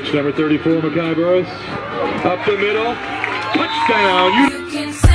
pitch, number 34, Makai Burris. Up the middle. Touchdown. You